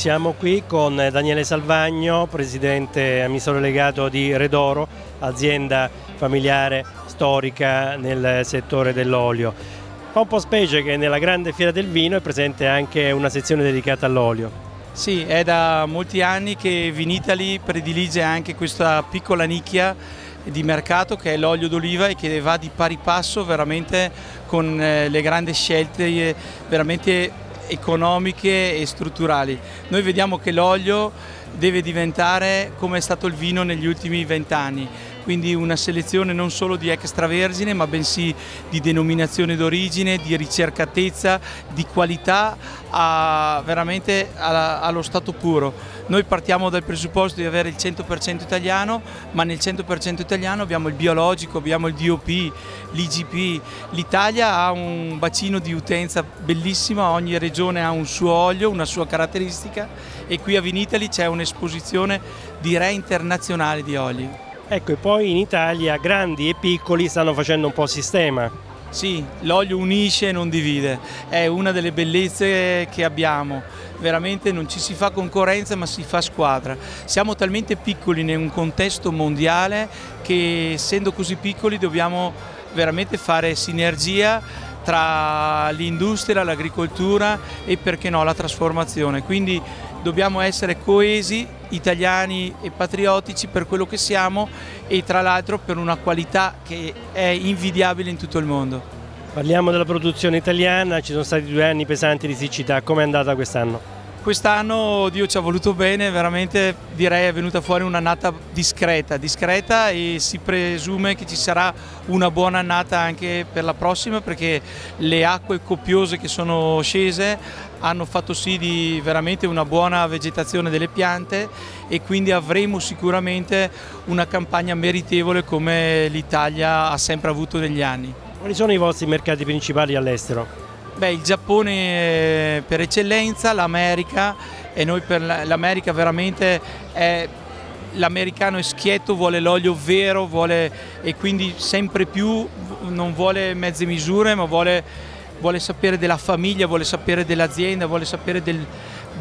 Siamo qui con Daniele Salvagno, presidente amministratore legato di Redoro, azienda familiare storica nel settore dell'olio. Fa un po' specie che nella grande fiera del vino è presente anche una sezione dedicata all'olio. Sì, è da molti anni che Vinitali predilige anche questa piccola nicchia di mercato che è l'olio d'oliva e che va di pari passo veramente con eh, le grandi scelte eh, veramente economiche e strutturali. Noi vediamo che l'olio deve diventare come è stato il vino negli ultimi vent'anni, quindi una selezione non solo di extravergine ma bensì di denominazione d'origine, di ricercatezza, di qualità a, veramente allo stato puro. Noi partiamo dal presupposto di avere il 100% italiano, ma nel 100% italiano abbiamo il biologico, abbiamo il DOP, l'IGP. L'Italia ha un bacino di utenza bellissimo, ogni regione ha un suo olio, una sua caratteristica e qui a Vinitali c'è un'esposizione direi internazionale di oli. Ecco, e poi in Italia grandi e piccoli stanno facendo un po' sistema. Sì, l'olio unisce e non divide, è una delle bellezze che abbiamo, veramente non ci si fa concorrenza ma si fa squadra. Siamo talmente piccoli in un contesto mondiale che essendo così piccoli dobbiamo veramente fare sinergia tra l'industria, l'agricoltura e perché no la trasformazione. Quindi dobbiamo essere coesi, italiani e patriottici per quello che siamo e tra l'altro per una qualità che è invidiabile in tutto il mondo. Parliamo della produzione italiana, ci sono stati due anni pesanti di siccità, come è andata quest'anno? Quest'anno Dio ci ha voluto bene, veramente direi è venuta fuori un'annata discreta, discreta e si presume che ci sarà una buona annata anche per la prossima perché le acque copiose che sono scese hanno fatto sì di veramente una buona vegetazione delle piante e quindi avremo sicuramente una campagna meritevole come l'Italia ha sempre avuto negli anni. Quali sono i vostri mercati principali all'estero? Beh, il Giappone per eccellenza, l'America e noi per l'America veramente è l'americano è schietto, vuole l'olio vero vuole, e quindi sempre più non vuole mezze misure ma vuole, vuole sapere della famiglia, vuole sapere dell'azienda, vuole sapere del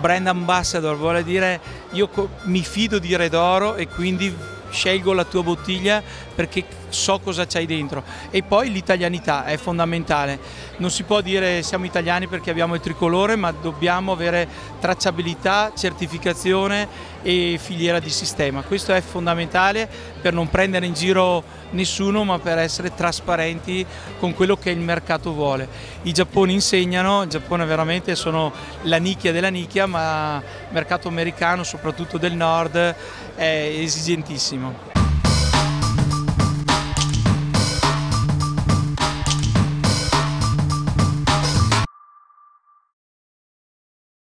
brand ambassador, vuole dire io mi fido di Redoro e quindi scelgo la tua bottiglia perché so cosa c'hai dentro. E poi l'italianità è fondamentale. Non si può dire siamo italiani perché abbiamo il tricolore ma dobbiamo avere tracciabilità, certificazione e filiera di sistema. Questo è fondamentale per non prendere in giro nessuno ma per essere trasparenti con quello che il mercato vuole. I Giapponi insegnano, il Giappone veramente sono la nicchia della nicchia ma il mercato americano soprattutto del nord è esigentissimo